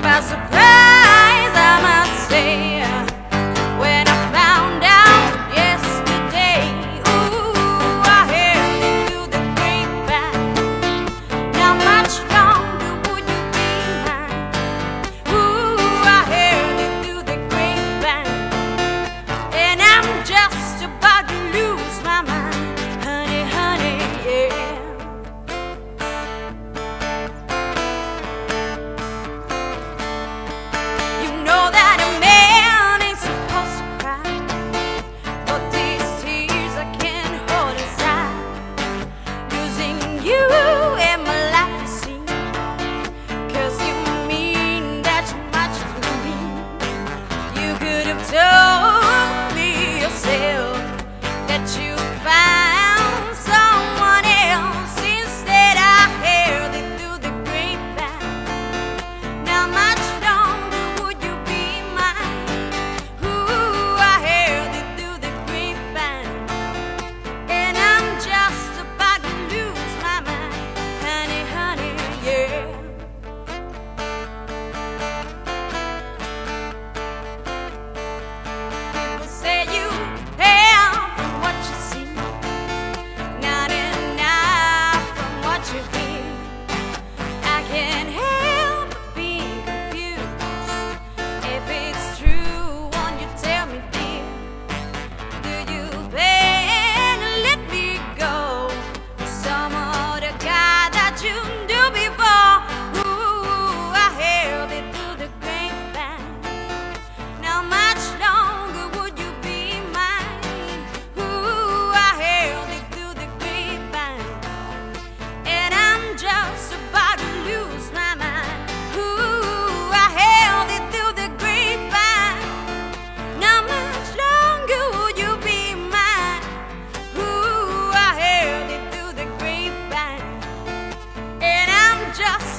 by surprise, I must say. just